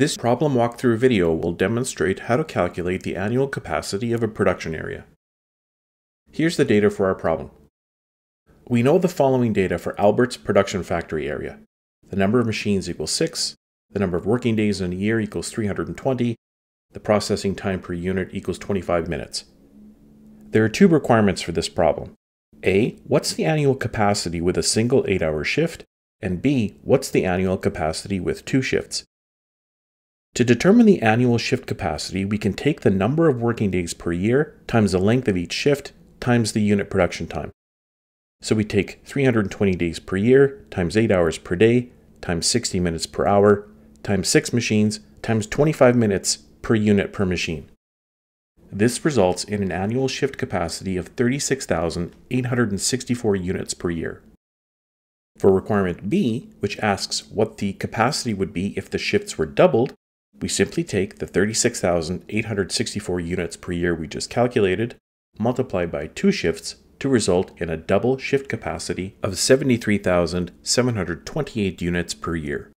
This problem walkthrough video will demonstrate how to calculate the annual capacity of a production area. Here's the data for our problem. We know the following data for Albert's production factory area. The number of machines equals 6, the number of working days in a year equals 320, the processing time per unit equals 25 minutes. There are two requirements for this problem. A. What's the annual capacity with a single 8-hour shift? And B. What's the annual capacity with two shifts? To determine the annual shift capacity, we can take the number of working days per year times the length of each shift times the unit production time. So we take 320 days per year times 8 hours per day times 60 minutes per hour times 6 machines times 25 minutes per unit per machine. This results in an annual shift capacity of 36,864 units per year. For requirement B, which asks what the capacity would be if the shifts were doubled, we simply take the 36,864 units per year we just calculated, multiply by two shifts to result in a double shift capacity of 73,728 units per year.